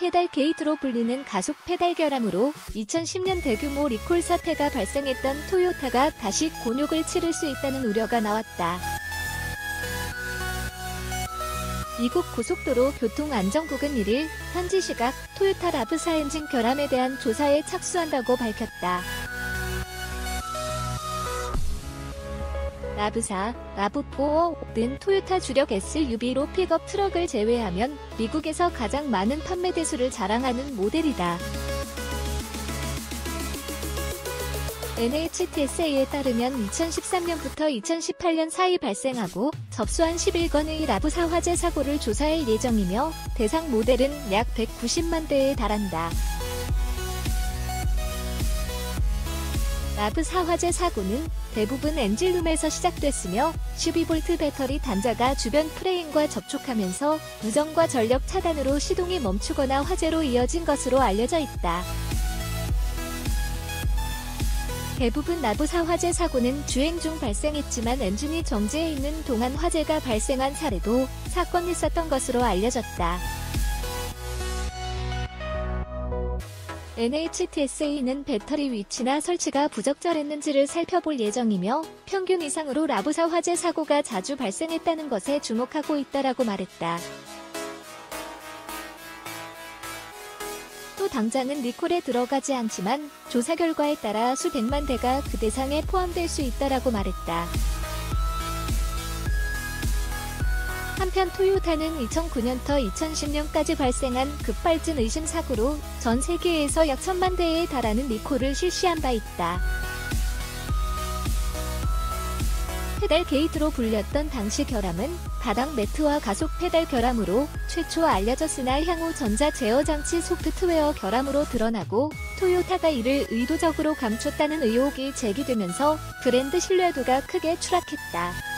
페달 게이트로 불리는 가속 페달 결함으로 2010년 대규모 리콜 사태가 발생했던 토요타가 다시 곤욕을 치를 수 있다는 우려가 나왔다. 미국 고속도로 교통안전국은 1일 현지 시각 토요타 RAV4 엔진 결함에 대한 조사에 착수한다고 밝혔다. RAV4, RAV4는 토요타 주력 SUV로 픽업 트럭을 제외하면 미국에서 가장 많은 판매 대수를 자랑하는 모델이다. NHTSA에 따르면 2013년부터 2018년 사이 발생하고 접수한 11건의 라브사 화재 사고를 조사할 예정이며 대상 모델은 약 190만 대에 달한다. 라브사 화재 사고는 대부분 엔진룸에서 시작됐으며 12V 배터리 단자가 주변 프레임과 접촉하면서 무정과 전력 차단으로 시동이 멈추거나 화재로 이어진 것으로 알려져 있다. 대부분 나부사 화재 사고는 주행 중 발생했지만 엔진이 정지해 있는 동안 화재가 발생한 사례도 사건이 있었던 것으로 알려졌다. NHTSA는 배터리 위치나 설치가 부적절했는지를 살펴볼 예정이며 평균 이상으로 라부사 화재 사고가 자주 발생했다는 것에 주목하고 있다라고 말했다. 또 당장은 리콜에 들어가지 않지만 조사 결과에 따라 수백만 대가 그 대상에 포함될 수 있다라고 말했다. 한편 토요타는 2009년부터 2010년까지 발생한 급발진 의심 사고로 전 세계에서 약 천만 대에 달하는 리콜을 실시한 바 있다. 페달 게이트로 불렸던 당시 결함은 바닥 매트와 가속 페달 결함으로 최초 알려졌으나 향후 전자 제어 장치 소프트웨어 결함으로 드러나고 토요타가 이를 의도적으로 감췄다는 의혹이 제기되면서 브랜드 신뢰도가 크게 추락했다.